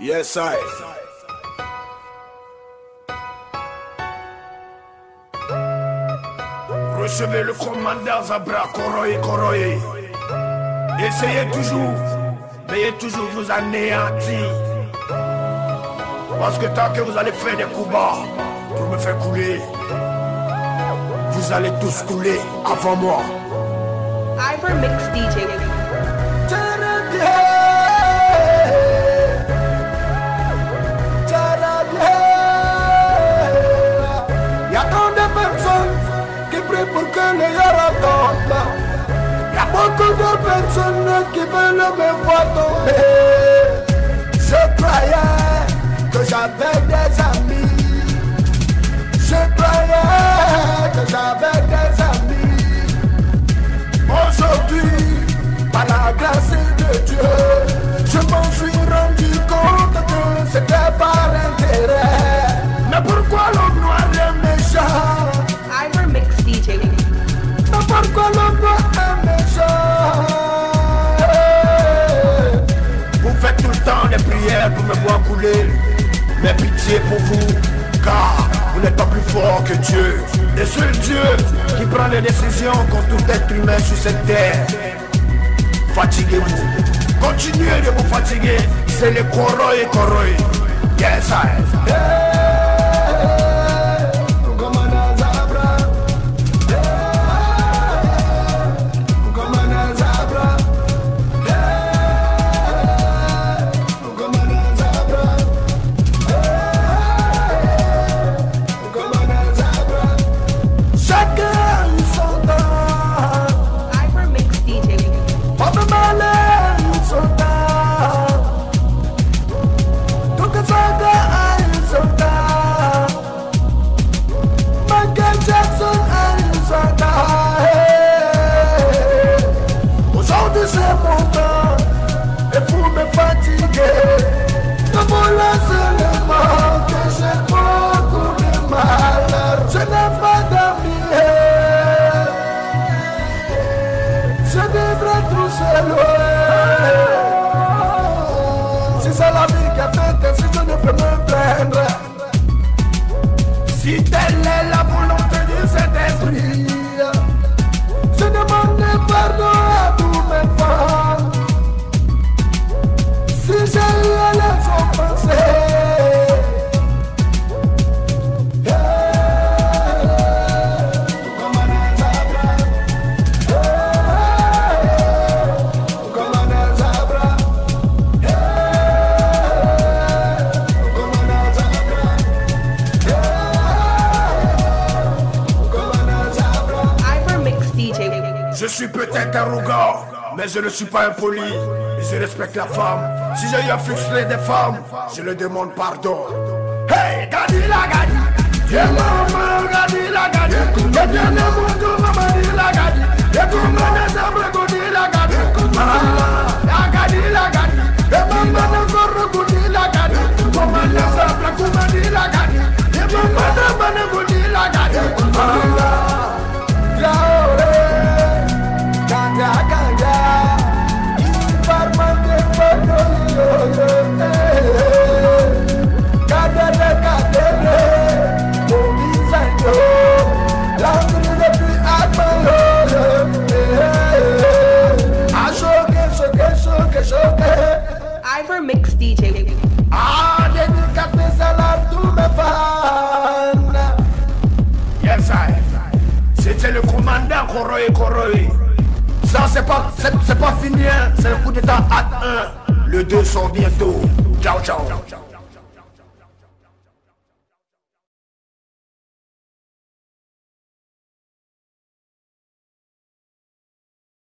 Yes, I. Recevez le commandant Zabra Koroye Koroye. Essayez toujours, veillez toujours vous anéantir. Parce que tant que vous allez faire des coups bas pour me faire couler, vous allez tous couler avant moi. Mix DJ. ne yɔrɔ kɔn ta. Yaboko do pe tunu kibelo me voto me. Se praya. Pour vous, car vous n'êtes pas plus fort que Dieu. Le seul Dieu qui prend les décisions contre tout être humain sur cette terre. Fatiguez-vous. Continuez de vous fatiguer. C'est le Koroy Koroy. Yes, I. Si j'ai eu les offensés. Ivor Mix DJ. Je suis peut-être arrogant, mais je ne suis pas impoli. Je respecte la femme. Si j'ai eu à des femmes, je leur demande pardon. Hey, Gadi la. Koroye Koroye. Ça c'est pas fini hein. C'est le coup d'état acte 1. Le 2 sort bientôt. Ciao ciao.